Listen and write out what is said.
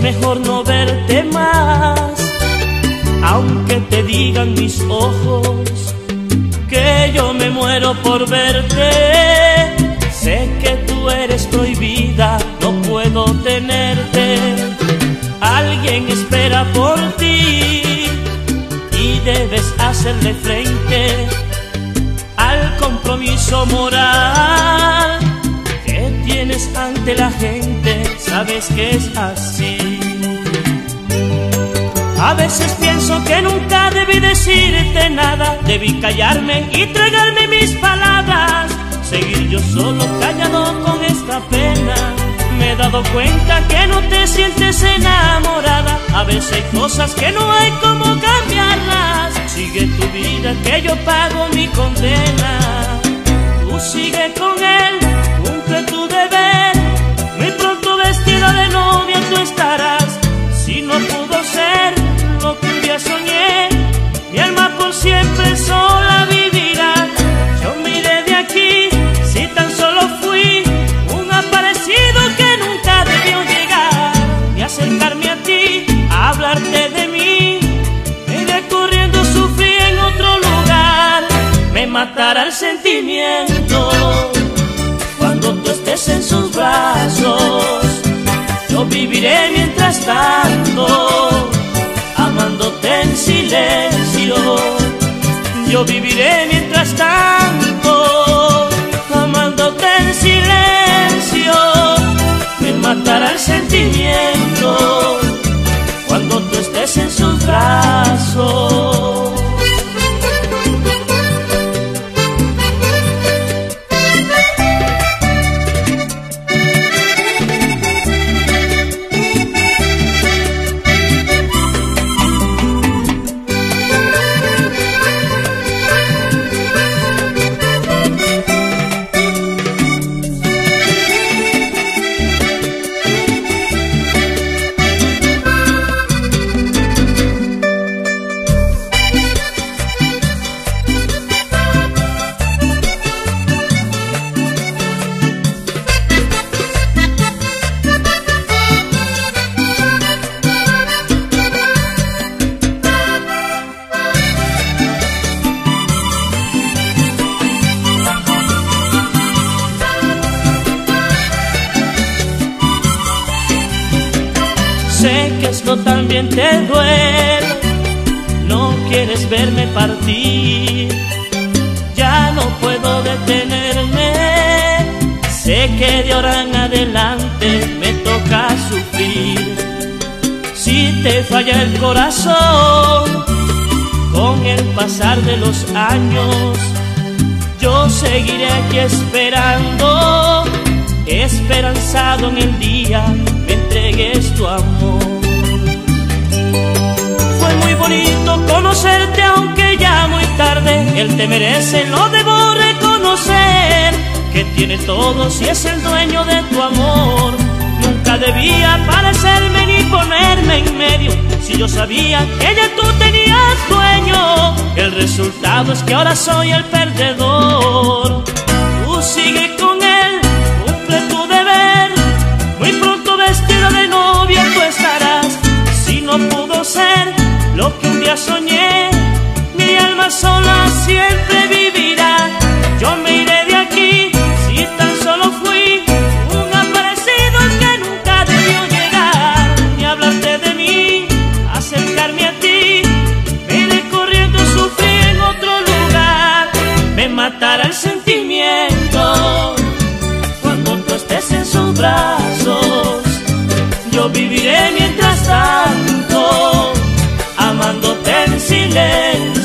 mejor no verte más, aunque te digan mis ojos que yo me muero por verte. Sé que tú eres prohibida, no puedo tenerte. Alguien espera por ti y debes hacerle frente al compromiso moral que tienes ante la gente. Sabes que es así. A veces pienso que nunca debí decirte nada, debí callarme y tragarme mis palabras, seguir yo solo callado con esta pena. Me he dado cuenta que no te sientes enamorada, a veces hay cosas que no hay como cambiarlas. Sigue tu vida que yo pago mi condena. Tú sigue con él, de novia tú estarás. Si no pudo ser lo que un día soñé, mi alma por siempre sola vivirá. Yo miré de aquí, si tan solo fui un aparecido que nunca debió llegar. Y acercarme a ti, a hablarte de mí, iré corriendo, sufrí en otro lugar. Me matará el sentimiento cuando tú estés en sus brazos. Yo viviré mientras tanto, amándote en silencio. Yo viviré mientras tanto, amándote en silencio. Me matará el sentimiento Que esto también te duele, no quieres verme partir, ya no puedo detenerme, sé que de ahora en adelante me toca sufrir. Si te falla el corazón, con el pasar de los años, yo seguiré aquí esperando, esperanzado en el día me entregues tu amor. Bonito conocerte, aunque ya muy tarde, él te merece, lo debo reconocer, que tiene todo si es el dueño de tu amor. Nunca debía parecerme ni ponerme en medio, si yo sabía que ya tú tenías dueño. El resultado es que ahora soy el perdedor. En sus brazos. Yo viviré mientras tanto, amándote en silencio.